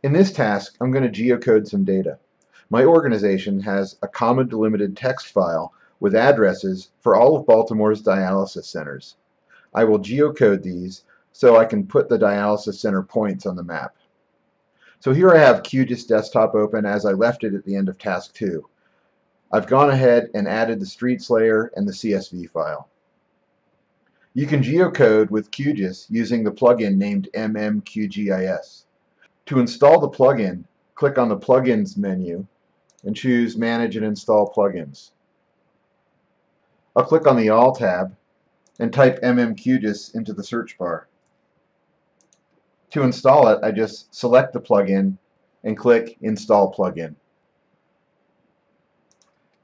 In this task, I'm going to geocode some data. My organization has a comma delimited text file with addresses for all of Baltimore's dialysis centers. I will geocode these so I can put the dialysis center points on the map. So here I have QGIS desktop open as I left it at the end of task 2. I've gone ahead and added the streets layer and the CSV file. You can geocode with QGIS using the plugin named MMQGIS. To install the plugin, click on the Plugins menu and choose Manage and Install Plugins. I'll click on the All tab and type MMQGIS into the search bar. To install it, I just select the plugin and click Install Plugin.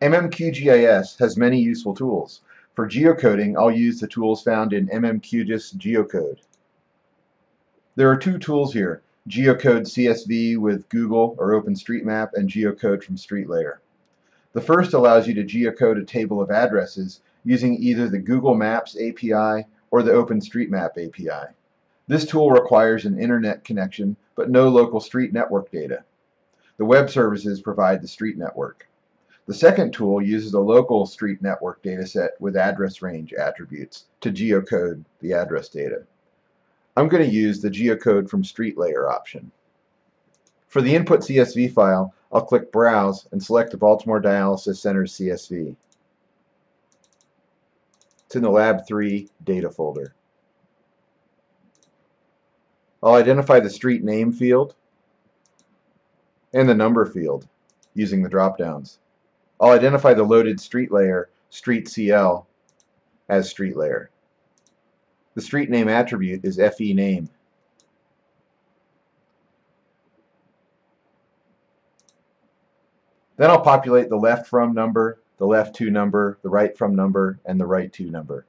MMQGIS has many useful tools. For geocoding, I'll use the tools found in MMQGIS Geocode. There are two tools here, Geocode CSV with Google or OpenStreetMap and Geocode from StreetLayer. The first allows you to geocode a table of addresses using either the Google Maps API or the OpenStreetMap API. This tool requires an internet connection but no local street network data. The web services provide the street network. The second tool uses a local street network dataset with address range attributes to geocode the address data. I'm going to use the geocode from Street Layer option. For the input CSV file, I'll click Browse and select the Baltimore Dialysis Center CSV. It's in the Lab 3 data folder. I'll identify the street name field and the number field using the drop-downs. I'll identify the loaded street layer, street CL, as street layer. The street name attribute is FE name. Then I'll populate the left from number, the left to number, the right from number, and the right to number.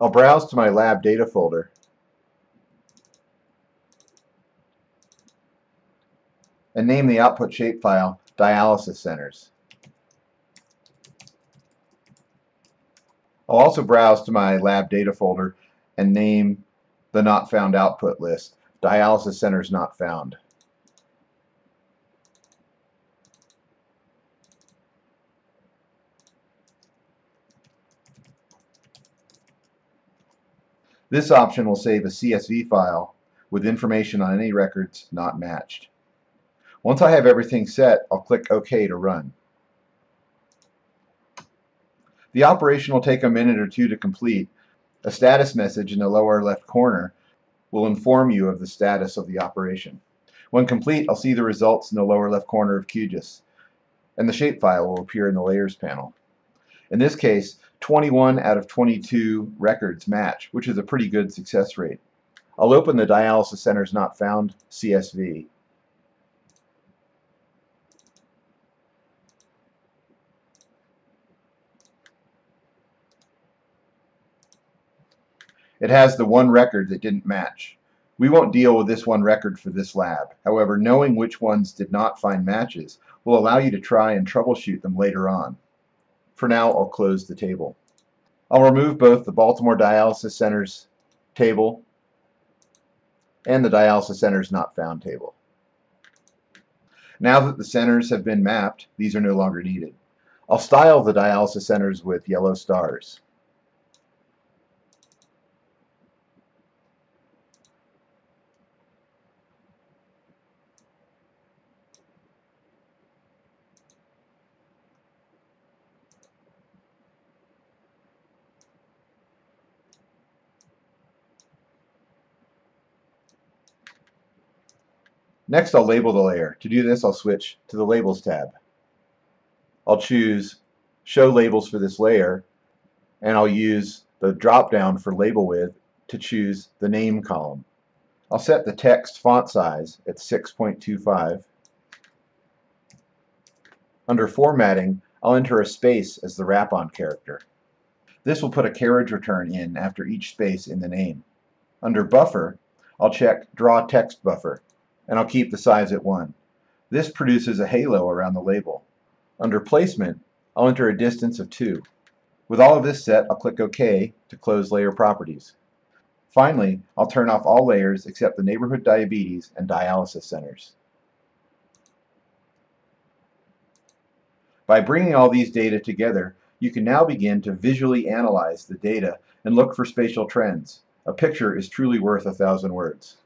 I'll browse to my lab data folder and name the output shapefile dialysis centers. I'll also browse to my lab data folder and name the not found output list dialysis centers not found. This option will save a CSV file with information on any records not matched. Once I have everything set, I'll click OK to run. The operation will take a minute or two to complete. A status message in the lower left corner will inform you of the status of the operation. When complete, I'll see the results in the lower left corner of QGIS, and the shapefile will appear in the Layers panel. In this case, 21 out of 22 records match, which is a pretty good success rate. I'll open the Dialysis Centers Not Found CSV. It has the one record that didn't match. We won't deal with this one record for this lab. However, knowing which ones did not find matches will allow you to try and troubleshoot them later on. For now, I'll close the table. I'll remove both the Baltimore Dialysis Centers table and the Dialysis Centers Not Found table. Now that the centers have been mapped, these are no longer needed. I'll style the dialysis centers with yellow stars. Next I'll label the layer. To do this I'll switch to the Labels tab. I'll choose Show Labels for this layer and I'll use the drop down for label width to choose the name column. I'll set the text font size at 6.25. Under formatting I'll enter a space as the wrap-on character. This will put a carriage return in after each space in the name. Under buffer I'll check Draw Text Buffer, and I'll keep the size at 1. This produces a halo around the label. Under Placement, I'll enter a distance of 2. With all of this set, I'll click OK to close layer properties. Finally, I'll turn off all layers except the neighborhood diabetes and dialysis centers. By bringing all these data together, you can now begin to visually analyze the data and look for spatial trends. A picture is truly worth a thousand words.